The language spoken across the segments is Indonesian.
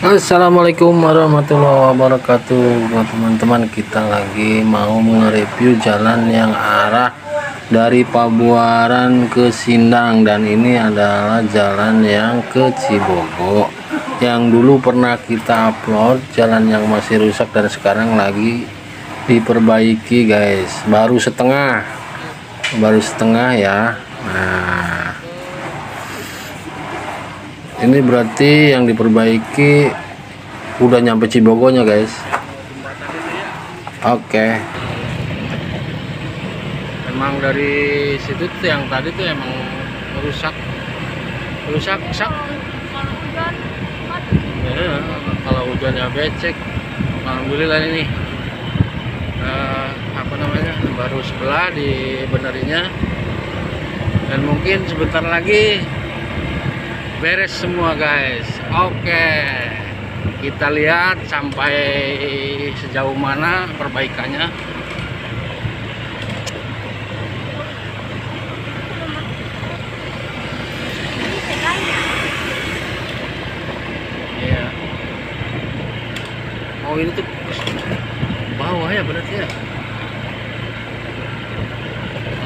Assalamualaikum warahmatullahi wabarakatuh. Buat teman-teman kita lagi mau nge-review jalan yang arah dari Pabuaran ke Sindang. Dan ini adalah jalan yang ke Cibogo yang dulu pernah kita upload jalan yang masih rusak dan sekarang lagi diperbaiki guys. Baru setengah. Baru setengah ya. Nah ini berarti yang diperbaiki udah nyampe Cibogonya guys. Oke. Emang dari situ tuh yang tadi tuh emang rusak. Rusak sak ya, kalau hujannya becek. Alhamdulillah ini. Eh, apa namanya? Baru sebelah di benerinya dan mungkin sebentar lagi beres semua guys. Oke. Kita lihat sampai sejauh mana perbaikannya. Iya. Oh ini tuh bawah ya berarti ya?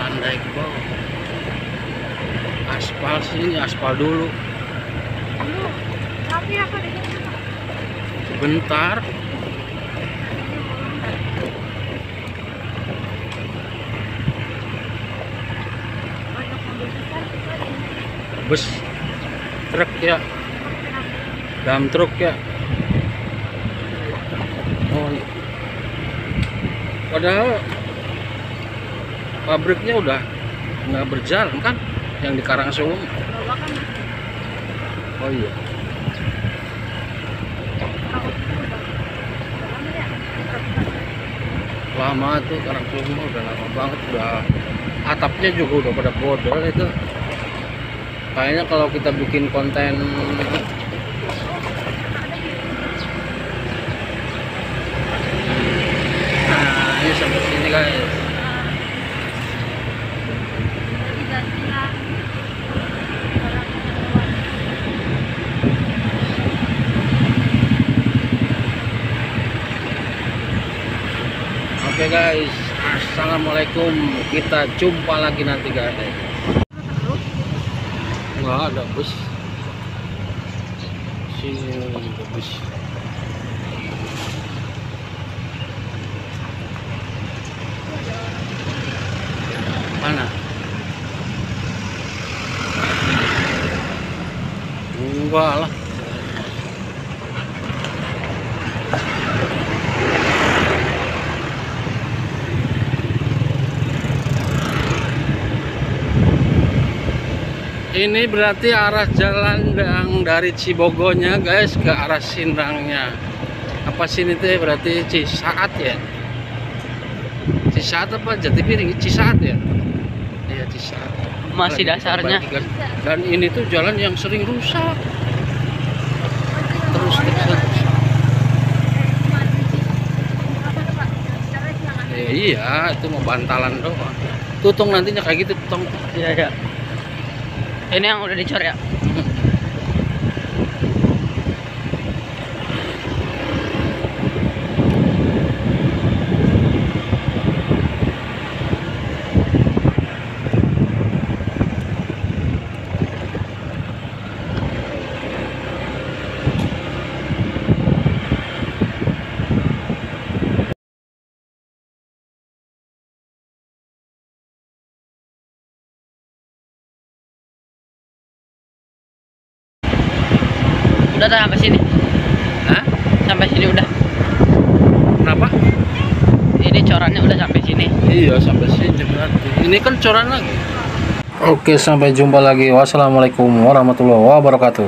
Landai ke bawah. Aspal sih ini aspal dulu Tapi apa di sini? Di bus truk ya. Dam truk ya. Oh iya. padahal pabriknya udah nggak berjalan kan yang di kan oh iya takut itu udah lama ya. Lama tuh Karangsulum mah udah lama banget udah atapnya juga udah pada bodol itu. Kayaknya kalau kita bikin konten nah ini sampai sini guys Diganti lah. Oke guys. Assalamualaikum. Kita jumpa lagi nanti guys. Nggak ada bus. Sini ada bus. Mana? Enggak lah ini berarti arah jalan yang dari Cibogonya guys ke arah Sindangnya apa sini teh berarti Cisaat ya? Cisaat apa? Jatipiring Cisaat ya? Iya Cisaat. Masih Lagi dasarnya. dan ini tuh jalan yang sering rusak. Terus terus. Ya, iya itu mau bantalan doang. Tutung nantinya kayak gitu tutung. Iya, iya. Ini yang udah dicor ya? Udah dah, sampai sini. Hah? Sampai sini udah. kenapa Ini corannya udah sampai sini. Iya sampai sini berarti. Ini kan coran lagi. Oke sampai jumpa lagi. Wassalamualaikum warahmatullahi wabarakatuh.